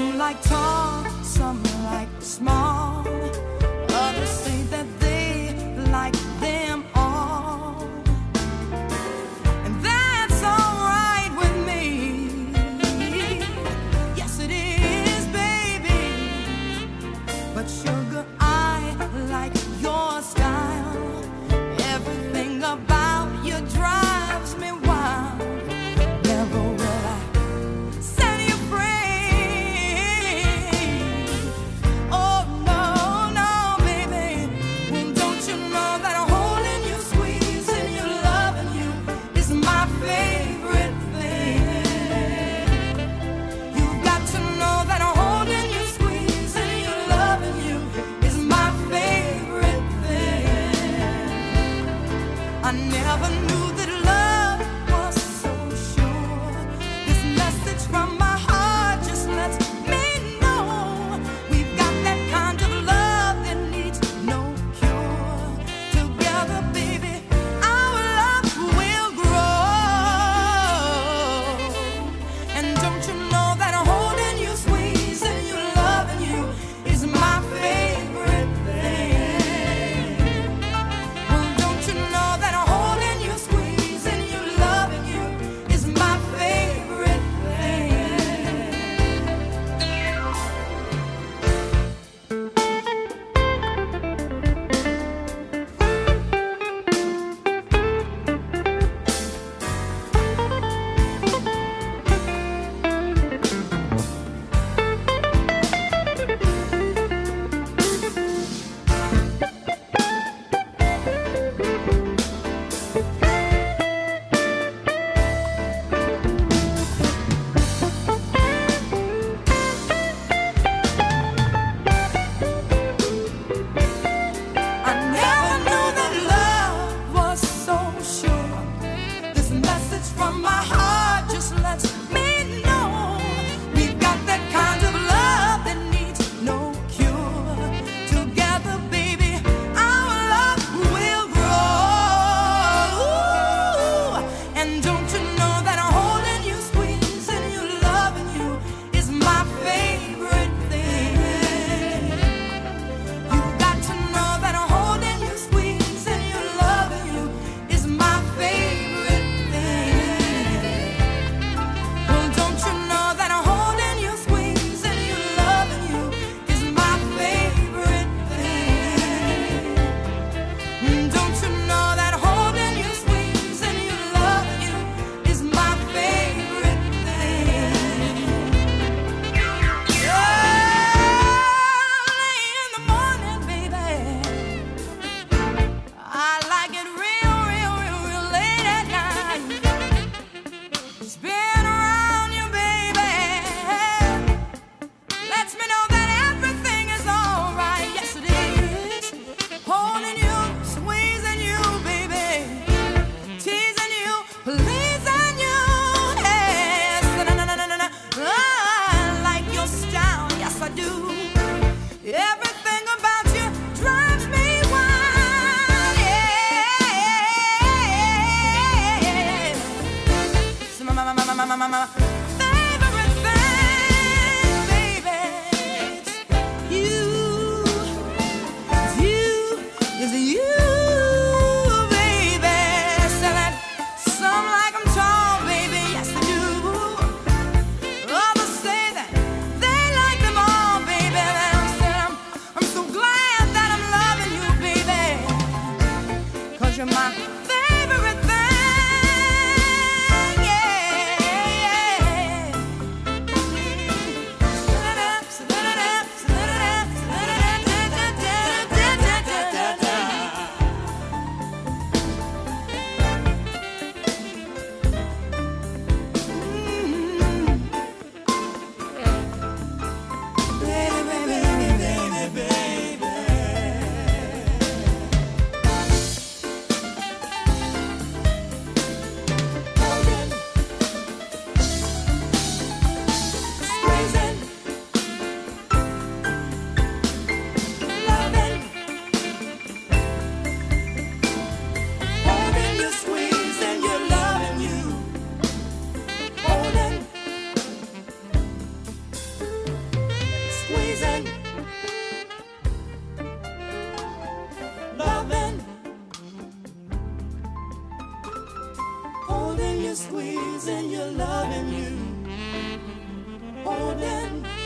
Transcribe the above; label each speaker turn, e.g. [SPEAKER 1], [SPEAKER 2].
[SPEAKER 1] Some like tall, some like small. my, my, my, my favorite thing, baby. It's you, is you, is you, baby. Say that some like I'm tall, baby. Yes, they do. Others say that they like them all, baby. And I'm saying I'm, I'm so glad that I'm loving you, baby. Cause you're my you, squeezing you, loving you, holding.